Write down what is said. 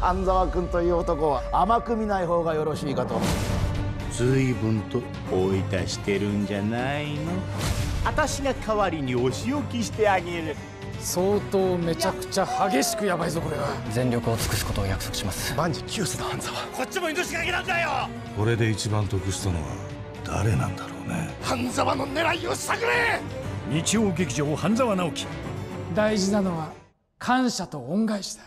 半沢君という男は甘く見ない方がよろしいかと。随分と追い出してるんじゃないの？私が代わりにお仕置きしてあげる。相当めちゃくちゃ激しくヤバいぞこれは。全力を尽くすことを約束します。万事休すの半沢。こっちも命がけなんだよ！これで一番得したのは誰なんだろうね。半沢の狙いを探れ！日曜劇場半沢直樹。大事なのは感謝と恩返しだ。